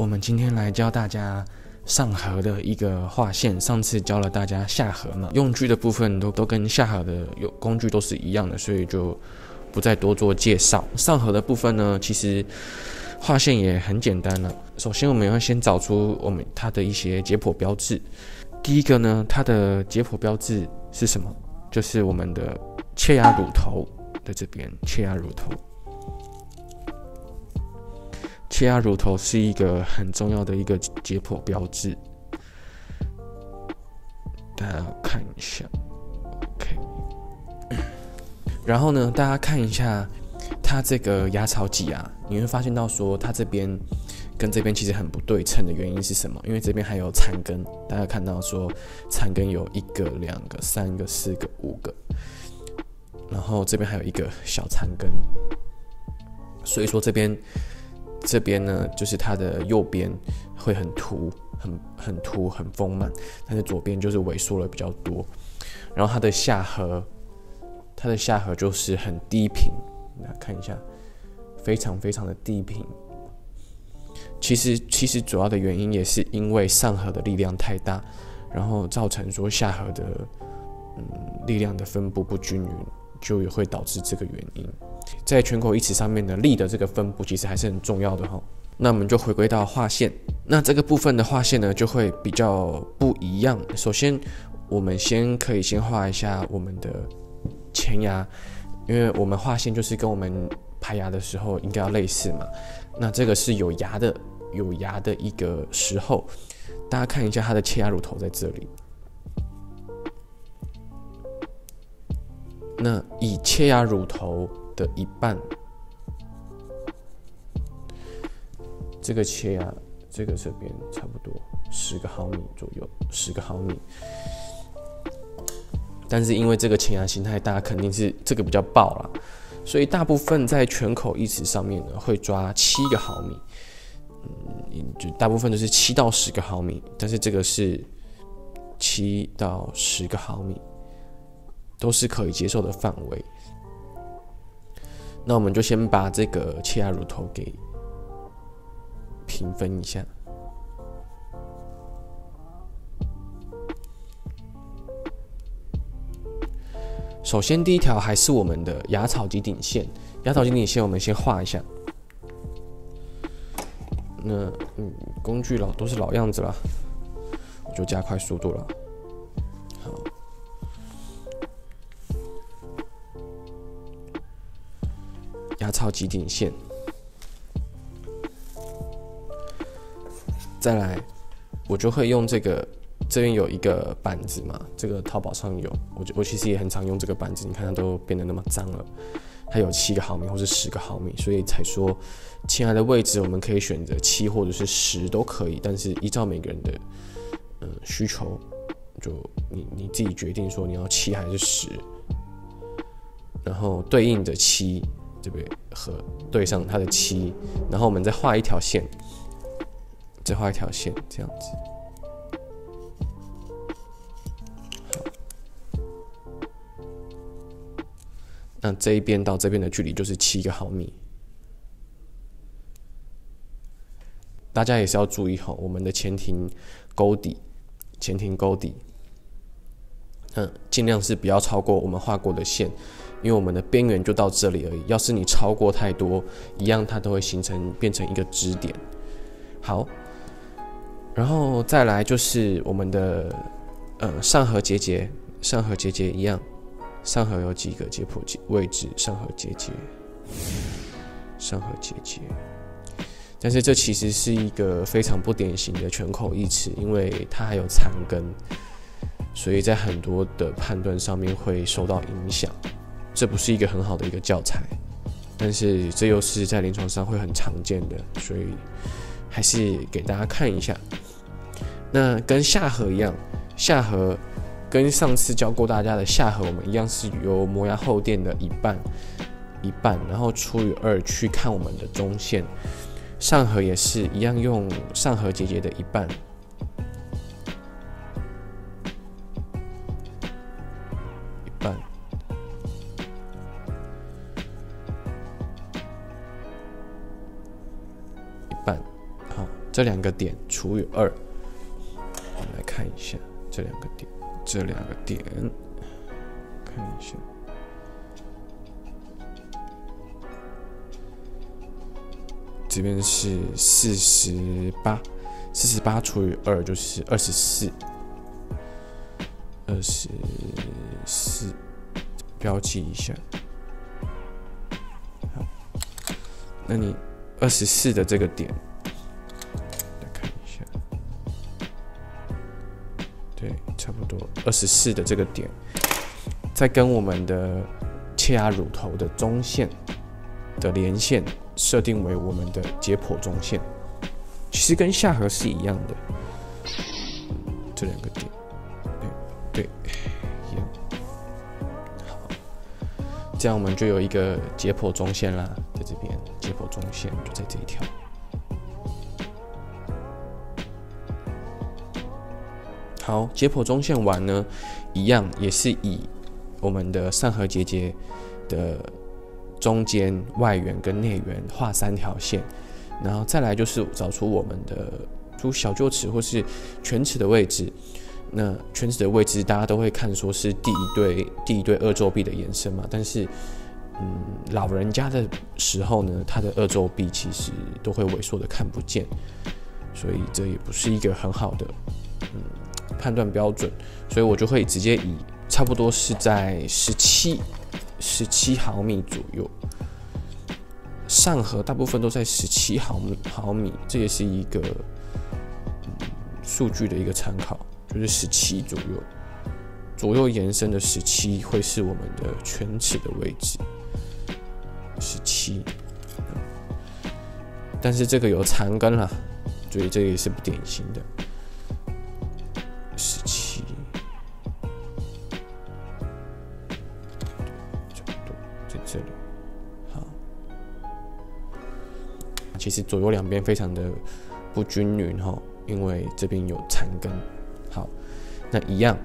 我们今天来教大家上颌的一个画线。上次教了大家下颌嘛，用具的部分都都跟下颌的有工具都是一样的，所以就不再多做介绍。上颌的部分呢，其实划线也很简单了。首先，我们要先找出我们它的一些解剖标志。第一个呢，它的解剖标志是什么？就是我们的切牙乳头的这边，切牙乳头。切牙乳头是一个很重要的一个解剖标志，大家看一下，OK。然后呢，大家看一下它这个牙槽挤牙，你会发现到说它这边跟这边其实很不对称的原因是什么？因为这边还有残根，大家看到说残根有一个、两个、三个、四个、五个，然后这边还有一个小残根，所以说这边。这边呢，就是它的右边会很凸、很很凸、很丰满，但是左边就是萎缩了比较多。然后它的下颌，它的下颌就是很低平，来看一下，非常非常的低平。其实其实主要的原因也是因为上颌的力量太大，然后造成说下颌的嗯力量的分布不均匀，就也会导致这个原因。在全口义齿上面的力的这个分布其实还是很重要的哈。那我们就回归到画线，那这个部分的画线呢就会比较不一样。首先，我们先可以先画一下我们的前牙，因为我们画线就是跟我们排牙的时候应该要类似嘛。那这个是有牙的，有牙的一个时候，大家看一下它的切牙乳头在这里。那以切牙乳头。的一半，这个切牙，这个这边差不多十个毫米左右，十个毫米。但是因为这个前牙形态，大家肯定是这个比较爆了，所以大部分在全口义齿上面呢，会抓七个毫米，嗯，就大部分都是七到十个毫米，但是这个是七到十个毫米，都是可以接受的范围。那我们就先把这个切牙乳头给平分一下。首先，第一条还是我们的牙槽及顶线。牙槽及顶线，我们先画一下。那嗯，工具老都是老样子了，我就加快速度了。牙槽及顶线，再来，我就会用这个，这边有一个板子嘛，这个淘宝上有，我我其实也很常用这个板子，你看它都变得那么脏了，它有七个毫米或是十个毫米，所以才说，亲爱的位置我们可以选择七或者是十都可以，但是依照每个人的嗯需求，就你你自己决定说你要七还是十，然后对应的七。这边和对上它的七，然后我们再画一条线，再画一条线，这样子。那这一边到这边的距离就是七个毫米。大家也是要注意哈，我们的前庭沟底，前庭沟底，嗯，尽量是不要超过我们画过的线。因为我们的边缘就到这里而已，要是你超过太多，一样它都会形成变成一个支点。好，然后再来就是我们的呃上颌结节，上颌结节一样，上颌有几个解剖位置，上颌结节，上颌结节。但是这其实是一个非常不典型的全口义齿，因为它还有残根，所以在很多的判断上面会受到影响。这不是一个很好的一个教材，但是这又是在临床上会很常见的，所以还是给大家看一下。那跟下颌一样，下颌跟上次教过大家的下颌，我们一样是由磨牙后垫的一半一半，然后除以二去看我们的中线。上颌也是一样，用上颌结节的一半。这两个点除以二，我们来看一下这两个点，这两个点，看一下，这边是四十八，四十八除以二就是二十四，二十四，标记一下。好，那你二十四的这个点。二十四的这个点，再跟我们的切牙乳头的中线的连线设定为我们的解剖中线，其实跟下颌是一样的，这两个点，对对，一样。好，这样我们就有一个解剖中线啦，在这边解剖中线就在这一条。好，解剖中线完呢，一样也是以我们的上颌结节的中间、外缘跟内缘画三条线，然后再来就是找出我们的出小臼齿或是犬齿的位置。那犬齿的位置大家都会看说是第一对第一对二皱壁的延伸嘛，但是嗯，老人家的时候呢，他的二皱壁其实都会萎缩的看不见，所以这也不是一个很好的嗯。判断标准，所以我就会直接以差不多是在十七十七毫米左右，上颌大部分都在十七毫米毫米，这也是一个数据的一个参考，就是十七左右，左右延伸的十七会是我们的犬齿的位置，十七，但是这个有残根了，所以这也是不典型的。是左右两边非常的不均匀哈，因为这边有残根。好，那一样，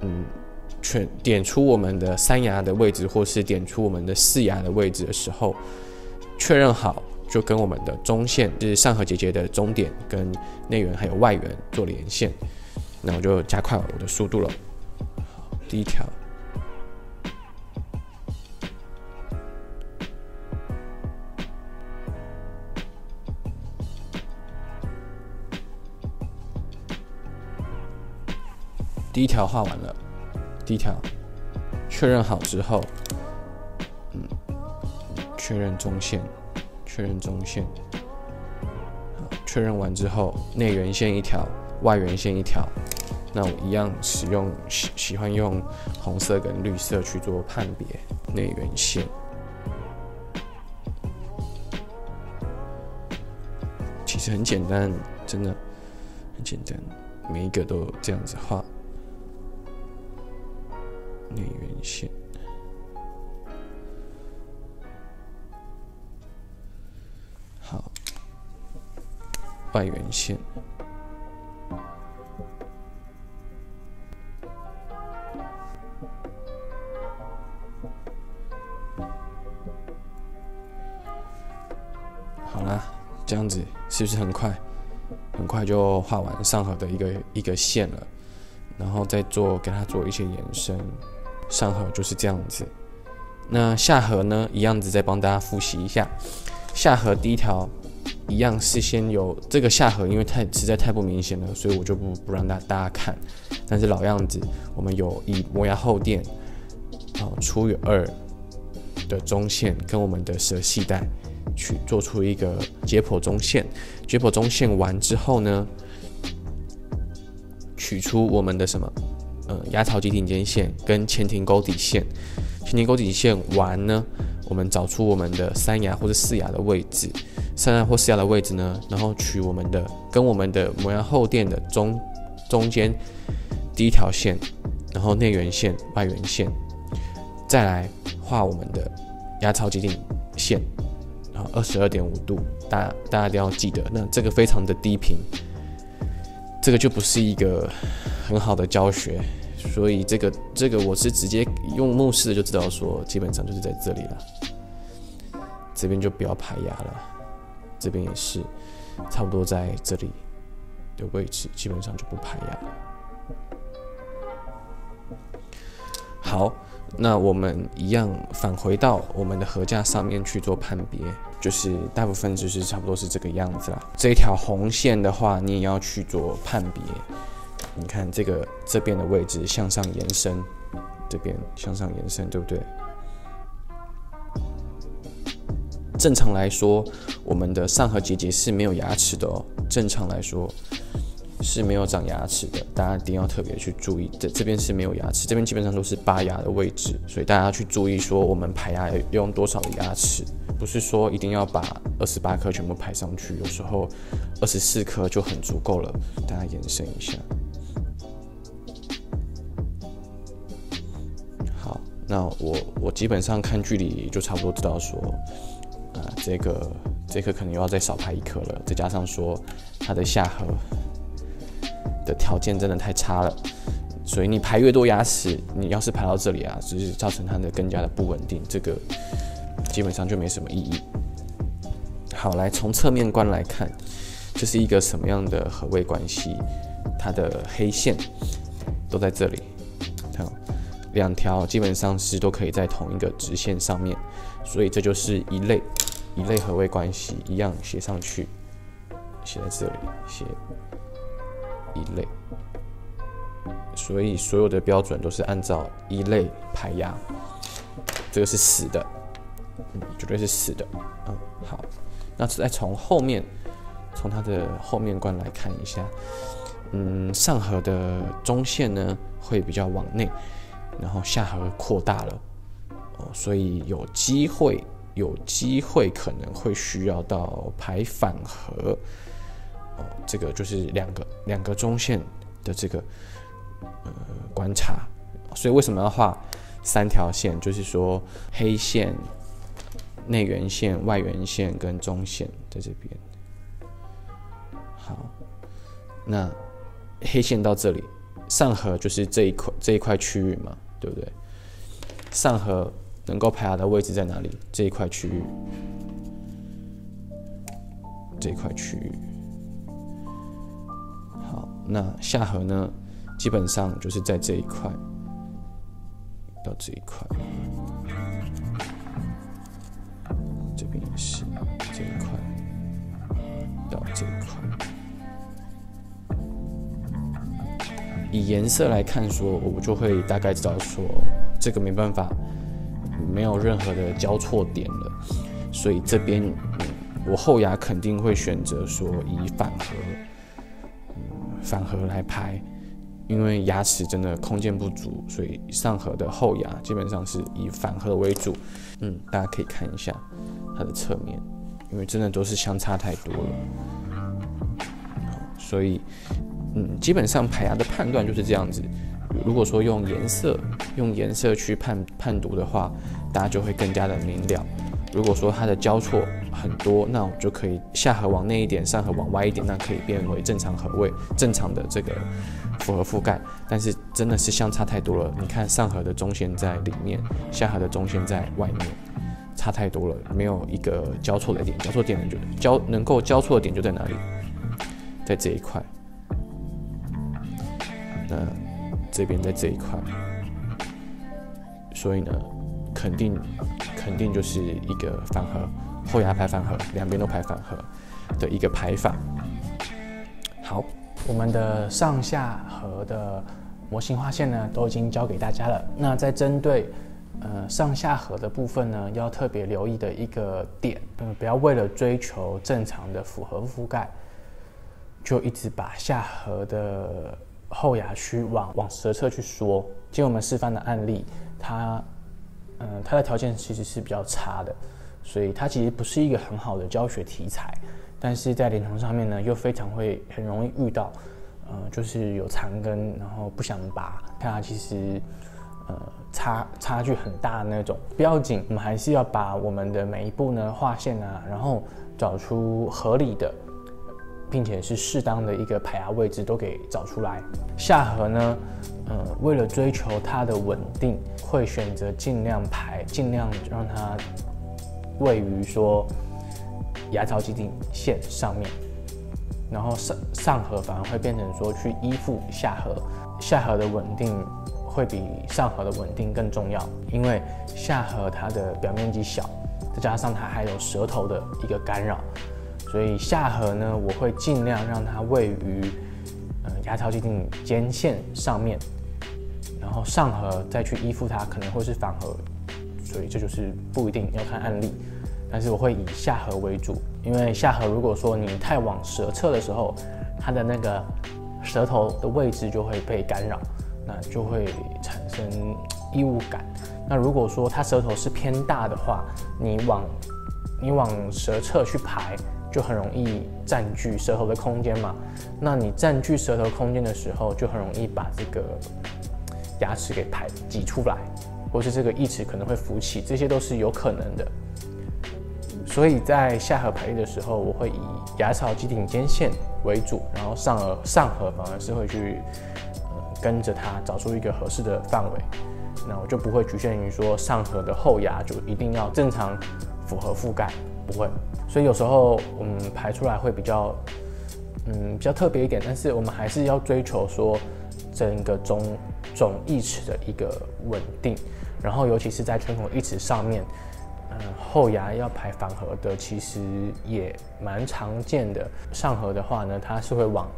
嗯，全点出我们的三牙的位置，或是点出我们的四牙的位置的时候，确认好，就跟我们的中线，就是上颌结节的中点，跟内缘还有外缘做连线。那我就加快我的速度了。第一条，第一条画完了。第一条确认好之后，嗯，确认中线，确认中线。确认完之后，内圆线一条。外圆线一条，那我一样使用喜喜欢用红色跟绿色去做判别内圆线，其实很简单，真的很简单，每一个都这样子画内缘线，好，外缘线。好啦这样子是不是很快？很快就画完上颌的一个一个线了，然后再做给它做一些延伸。上颌就是这样子。那下颌呢？一样子再帮大家复习一下。下颌第一条一样是先有这个下颌，因为太实在太不明显了，所以我就不不让大大家看。但是老样子，我们有以磨牙后垫，好除以二的中线跟我们的舌系带。去做出一个解剖中线，解剖中线完之后呢，取出我们的什么？呃，牙槽基顶尖线跟前庭沟底线。前庭沟底线完呢，我们找出我们的三牙或者四牙的位置，三牙或四牙的位置呢，然后取我们的跟我们的磨牙后垫的中中间第一条线，然后内缘线、外缘线，再来画我们的牙槽基顶线。二十二点五度，大大家一定要记得，那这个非常的低频，这个就不是一个很好的教学，所以这个这个我是直接用目视就知道说，基本上就是在这里了，这边就不要排牙了，这边也是，差不多在这里的位置，基本上就不排牙。好，那我们一样返回到我们的合架上面去做判别，就是大部分就是差不多是这个样子啦。这条红线的话，你也要去做判别。你看这个这边的位置向上延伸，这边向上延伸，对不对？正常来说，我们的上颌结节是没有牙齿的哦。正常来说是没有长牙齿的，大家一定要特别去注意。这这边是没有牙齿，这边基本上都是拔牙的位置，所以大家要去注意说我们排牙用多少的牙齿，不是说一定要把二十八颗全部排上去，有时候二十四颗就很足够了。大家延伸一下。那我我基本上看距离就差不多知道说。啊，这个这颗可能又要再少排一颗了，再加上说它的下颌的条件真的太差了，所以你排越多牙齿，你要是排到这里啊，只是造成它的更加的不稳定，这个基本上就没什么意义。好，来从侧面观来看，这是一个什么样的合位关系？它的黑线都在这里，两条基本上是都可以在同一个直线上面，所以这就是一类。一类合位关系一样写上去，写在这里写一类，所以所有的标准都是按照一类排压，这个是死的，嗯，绝对是死的，嗯，好，那再从后面，从它的后面观来看一下，嗯，上颌的中线呢会比较往内，然后下颌扩大了，哦，所以有机会。有机会可能会需要到排反颌，哦，这个就是两个两个中线的这个呃观察，所以为什么要画三条线？就是说黑线、内缘线、外缘线跟中线在这边。好，那黑线到这里，上颌就是这一块这一块区域嘛，对不对？上颌。能够排牙的位置在哪里？这一块区域，这一块区域。好，那下颌呢？基本上就是在这一块到这一块，这边也是这一块到这一块。以颜色来看，说我就会大概知道说，这个没办法。没有任何的交错点了，所以这边嗯，我后牙肯定会选择说以反颌，反颌来拍，因为牙齿真的空间不足，所以上颌的后牙基本上是以反颌为主。嗯，大家可以看一下它的侧面，因为真的都是相差太多了，所以嗯，基本上排牙的判断就是这样子。如果说用颜色用颜色去判判读的话，大家就会更加的明了。如果说它的交错很多，那我就可以下颌往内一点，上颌往外一点，那可以变为正常颌位，正常的这个符合覆盖。但是真的是相差太多了，你看上颌的中线在里面，下颌的中线在外面，差太多了，没有一个交错的点，交错点就交能够交错的点就在哪里，在这一块。那。这边在这一块，所以呢，肯定肯定就是一个反合，后牙排反合，两边都排反合的一个排法。好，我们的上下颌的模型画线呢，都已经教给大家了。那在针对呃上下颌的部分呢，要特别留意的一个点，嗯，不要为了追求正常的符合覆盖，就一直把下颌的。后牙区往往舌侧去缩，今天我们示范的案例，它，嗯，它的条件其实是比较差的，所以它其实不是一个很好的教学题材，但是在临床上面呢，又非常会很容易遇到，呃，就是有残根，然后不想拔，它其实，呃，差差距很大那种，不要紧，我们还是要把我们的每一步呢画线啊，然后找出合理的。并且是适当的一个排牙位置都给找出来。下颌呢，呃，为了追求它的稳定，会选择尽量排，尽量让它位于说牙槽基底线上面。然后上上颌反而会变成说去依附下颌，下颌的稳定会比上颌的稳定更重要，因为下颌它的表面积小，再加上它还有舌头的一个干扰，所以下颌呢，我会尽量让它位于呃牙槽基顶尖线上面，然后上颌再去依附它，可能会是反颌，所以这就是不一定要看案例。但是我会以下颌为主，因为下颌如果说你太往舌侧的时候，它的那个舌头的位置就会被干扰，那就会产生异物感。那如果说它舌头是偏大的话，你往你往舌侧去排，就很容易占据舌头的空间嘛。那你占据舌头空间的时候，就很容易把这个牙齿给排挤出来，或是这个义齿可能会浮起，这些都是有可能的。所以在下颌排列的时候，我会以牙槽基顶尖线为主，然后上颌上颌反而是会去呃跟着它找出一个合适的范围。那我就不会局限于说上颌的后牙就一定要正常符合覆盖，不会。所以有时候我们排出来会比较嗯比较特别一点，但是我们还是要追求说整个中总义齿的一个稳定，然后尤其是在全口义齿上面。嗯后牙要排反颌的，其实也蛮常见的。上颌的话呢，它是会往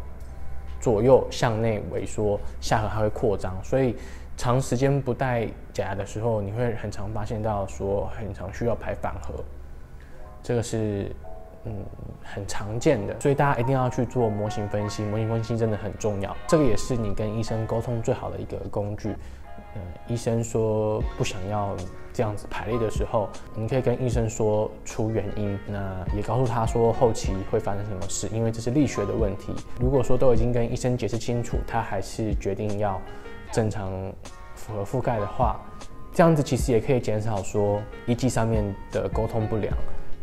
左右向内萎缩，下颌还会扩张，所以长时间不戴假牙的时候，你会很常发现到说，很常需要排反颌，这个是嗯很常见的。所以大家一定要去做模型分析，模型分析真的很重要，这个也是你跟医生沟通最好的一个工具。嗯，医生说不想要这样子排列的时候，你可以跟医生说出原因，那也告诉他说后期会发生什么事，因为这是力学的问题。如果说都已经跟医生解释清楚，他还是决定要正常符合覆盖的话，这样子其实也可以减少说仪器上面的沟通不良，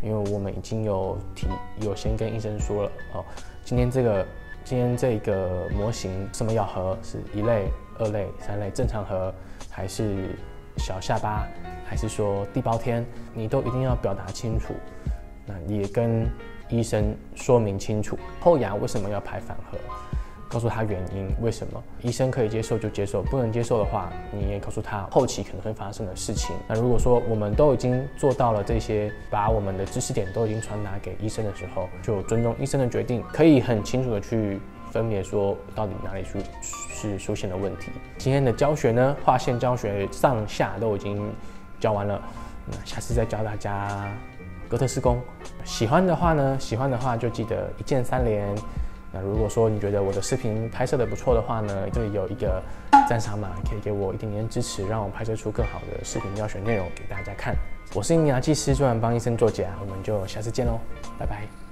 因为我们已经有提有先跟医生说了哦，今天这个今天这个模型什么咬合是一类。二类、三类正常合还是小下巴，还是说地包天，你都一定要表达清楚。那也跟医生说明清楚，后牙为什么要排反颌，告诉他原因，为什么医生可以接受就接受，不能接受的话，你也告诉他后期可能会发生的事情。那如果说我们都已经做到了这些，把我们的知识点都已经传达给医生的时候，就尊重医生的决定，可以很清楚的去。分别说到底哪里出是出现了问题。今天的教学呢，划线教学上下都已经教完了，那下次再教大家哥特施工。喜欢的话呢，喜欢的话就记得一键三连。那如果说你觉得我的视频拍摄的不错的话呢，这里有一个赞赏码，可以给我一点点支持，让我拍摄出更好的视频教学内容给大家看。我是一名牙技师，专门帮医生做假，我们就下次见喽，拜拜。